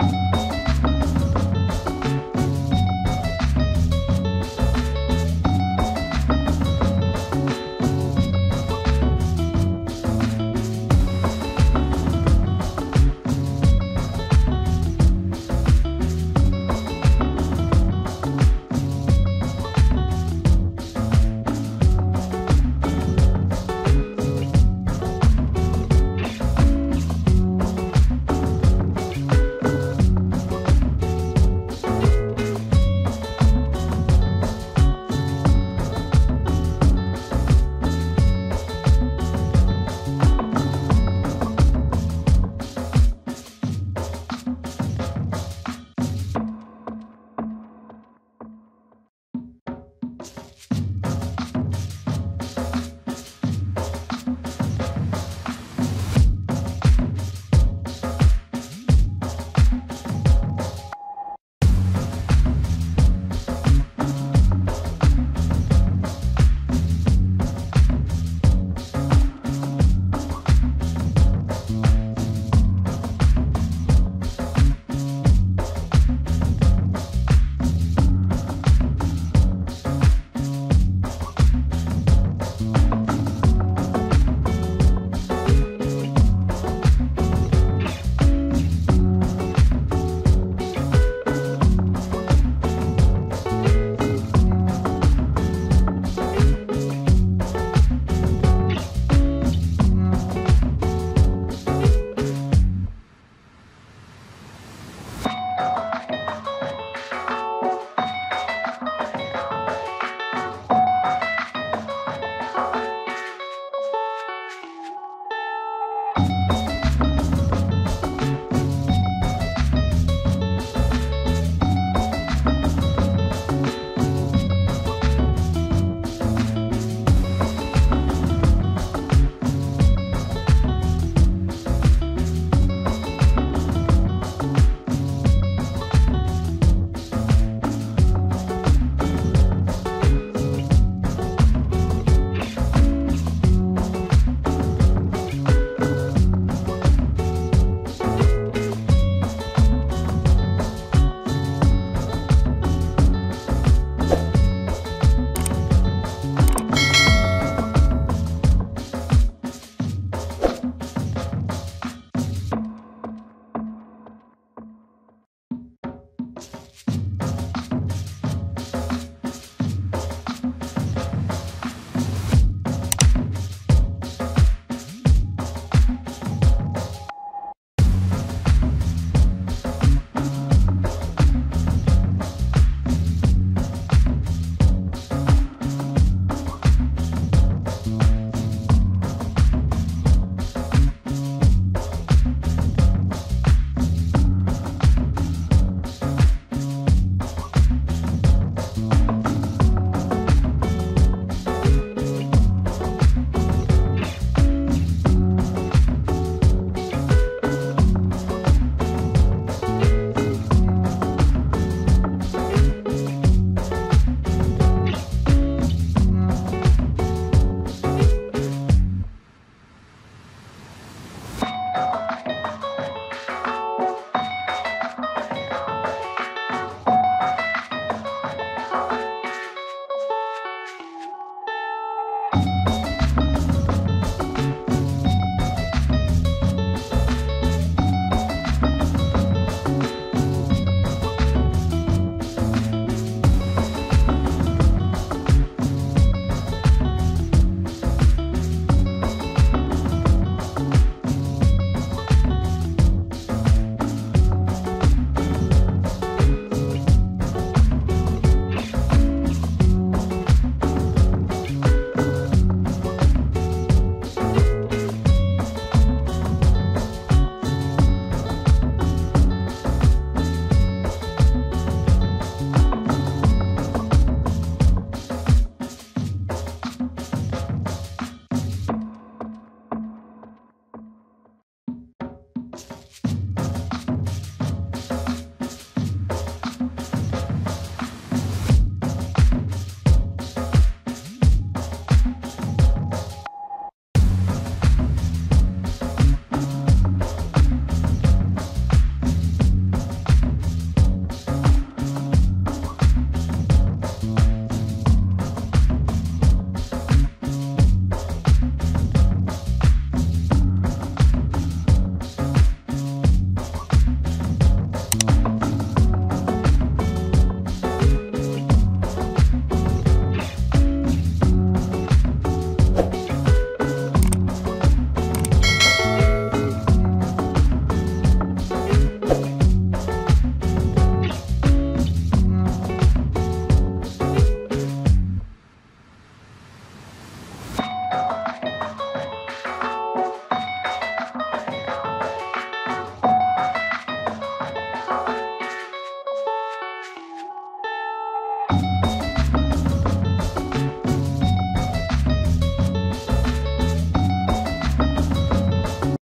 Bye.